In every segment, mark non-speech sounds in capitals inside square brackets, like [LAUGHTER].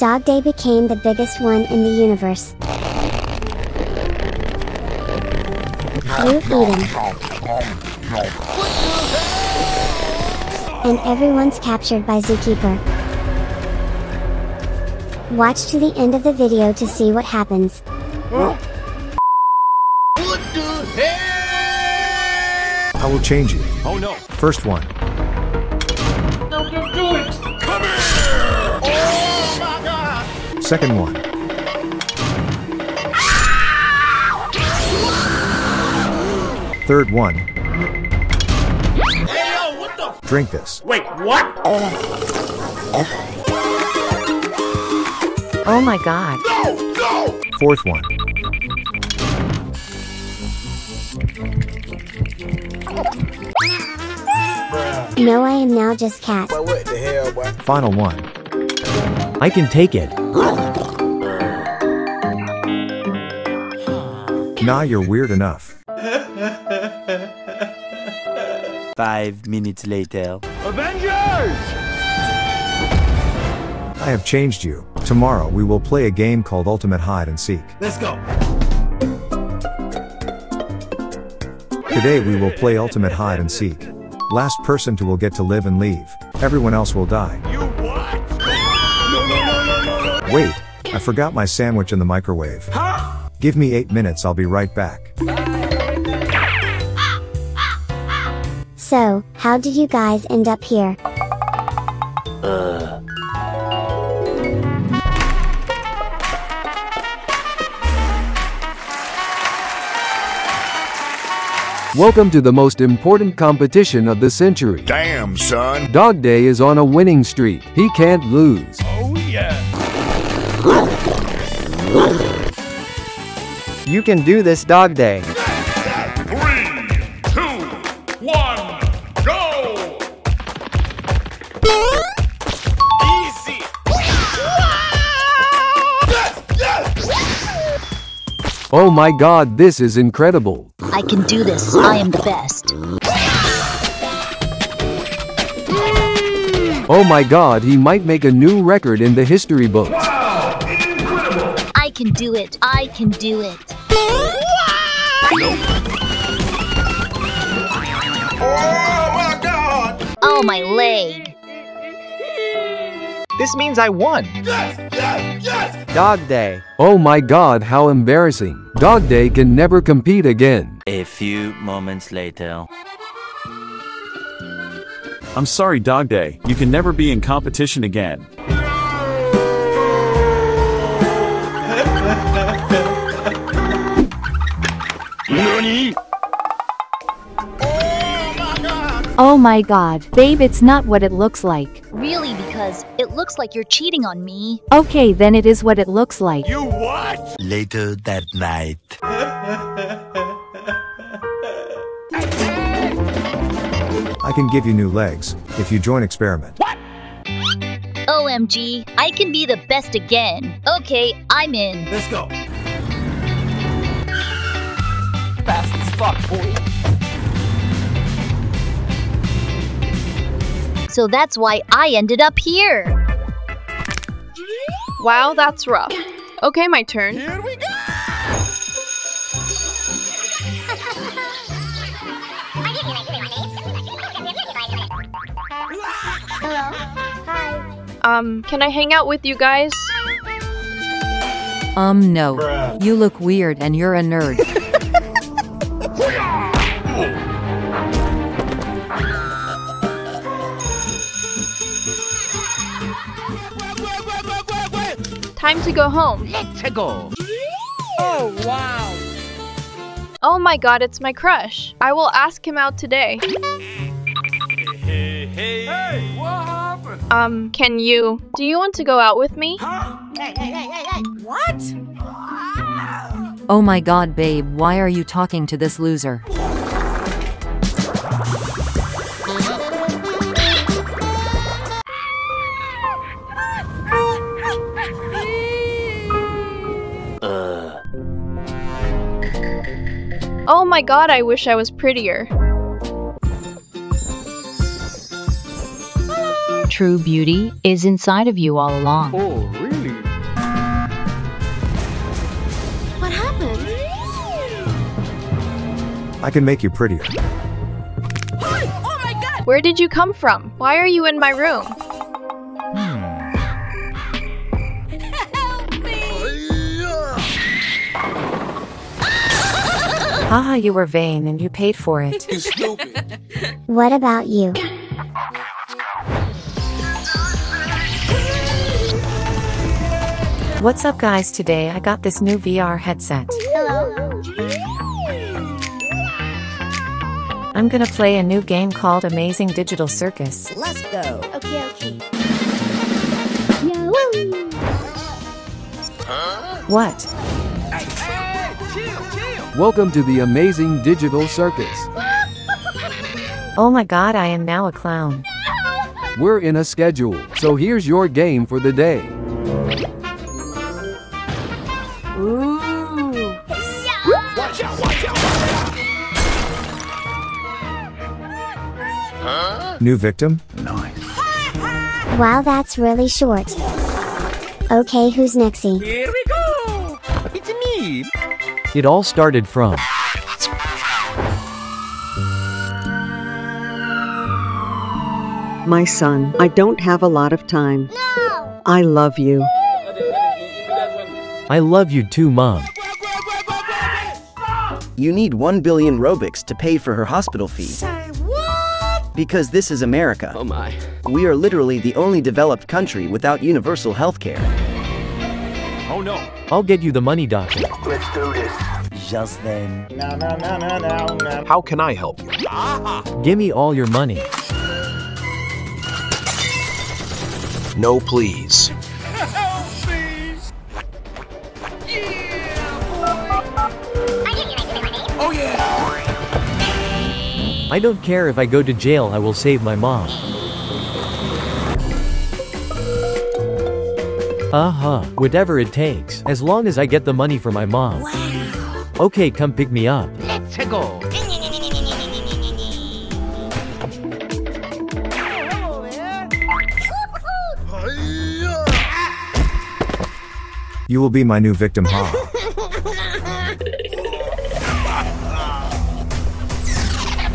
Dog Day became the biggest one in the universe. Blue Eden. And everyone's captured by Zookeeper. Watch to the end of the video to see what happens. I will change you. Oh no. First one. Second one. Third one. Drink this. Wait, what? Oh my god. No, no! Fourth one. No, I am now just cat. But what the hell, boy? Final one. I can take it. Nah, you're weird enough. Five minutes later. Avengers! I have changed you. Tomorrow we will play a game called Ultimate Hide and Seek. Let's go. Today we will play Ultimate Hide and Seek. Last person to will get to live and leave. Everyone else will die. Wait, I forgot my sandwich in the microwave. Give me 8 minutes, I'll be right back. So, how did you guys end up here? Welcome to the most important competition of the century. Damn, son. Dog Day is on a winning streak. He can't lose. Yeah. You can do this dog day. Three, two, one, go! Easy. Oh my god, this is incredible. I can do this. I am the best. Oh my god, he might make a new record in the history books. I can do it. I can do it. Oh my god! Oh, my leg. This means I won. Yes, yes, yes! Dog day. Oh my god, how embarrassing. Dog Day can never compete again. A few moments later. I'm sorry, Dog Day. You can never be in competition again. Oh my god. Babe, it's not what it looks like. Really, because it looks like you're cheating on me. Okay, then it is what it looks like. You what? Later that night. I can give you new legs if you join experiment. What? OMG, I can be the best again. Okay, I'm in. Let's go. Fuck, boy. So that's why I ended up here. Wow, that's rough. Okay, my turn. Here we go. Um, can I hang out with you guys? Um, no. You look weird and you're a nerd. [LAUGHS] Time to go home. Let's go. Oh my god, it's my crush. I will ask him out today. Hey, hey, hey, what happened? Um, can you? Do you want to go out with me? What? Oh my god, babe, why are you talking to this loser? my god, I wish I was prettier. True beauty is inside of you all along. Oh, really? What happened? I can make you prettier. Where did you come from? Why are you in my room? Haha, you were vain and you paid for it. [LAUGHS] You stupid. What about you? What's up, guys? Today I got this new VR headset. I'm gonna play a new game called Amazing Digital Circus. Let's go. Okay, okay. What? Welcome to the amazing digital circus. Oh my god, I am now a clown. We're in a schedule, so here's your game for the day. Ooh. Watch out, watch out. New victim? Nice. Wow, that's really short. Okay, who's nexty? Here we go. It's me. It all started from. My son, I don't have a lot of time. No! I love you. I love you too, Mom. You need 1 billion Robux to pay for her hospital fee. Because this is America. Oh my. We are literally the only developed country without universal health care. Oh no. I'll get you the money, doctor. Let's do this. Just then. No, no, no, no, no, no. How can I help you? Give me all your money. No, please. help, please. Yeah, Oh yeah. I don't care if I go to jail, I will save my mom. Uh-huh, whatever it takes, as long as I get the money for my mom. Wow. Okay, come pick me up. Let's go. You will be my new victim, ha. [LAUGHS]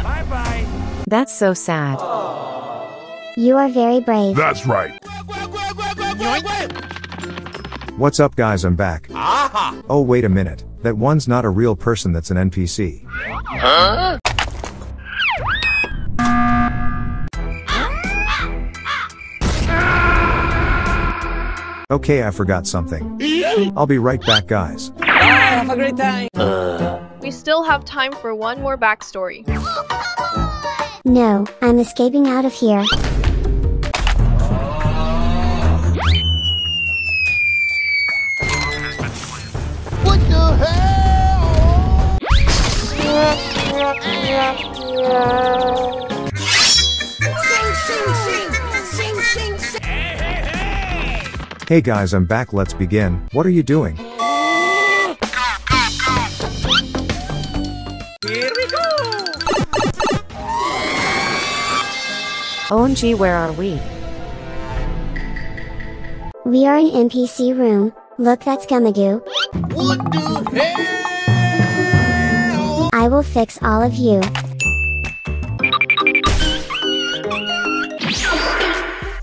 Bye bye. That's so sad. You are very brave. That's right. What's up, guys? I'm back. Aha. Oh, wait a minute. That one's not a real person, that's an NPC. Huh? Okay, I forgot something. I'll be right back, guys. Bye. Have a great time. Uh. We still have time for one more backstory. No, I'm escaping out of here. Hey guys, I'm back. Let's begin. What are you doing? Here we go. OMG, where are we? We are in NPC room. Look, that's Gummigoo. What the hell? I will fix all of you.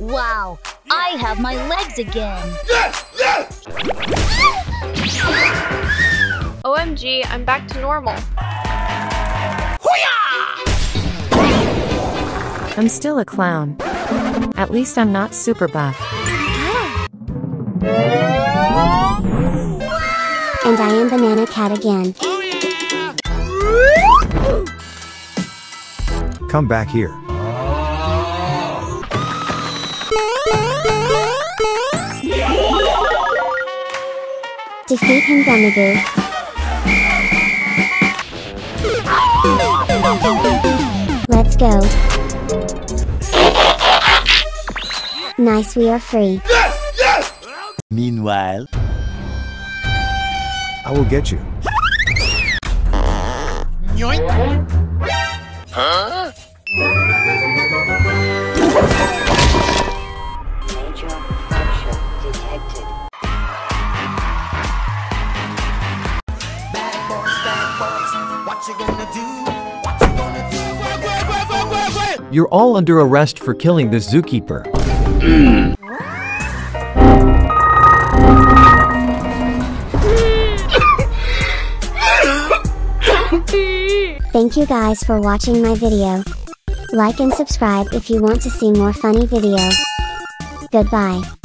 Wow, I have my legs again. Yes, yes. OMG, I'm back to normal. I'm still a clown. At least I'm not super buff. And I am Banana Cat again. Oh, Come back here. Defeat him, Gummigoo. Let's go. Nice, we are free. Yes, yes. Meanwhile. I will get you. You're all under arrest for killing this zookeeper. Thank you guys for watching my video. Like and subscribe if you want to see more funny videos. Goodbye.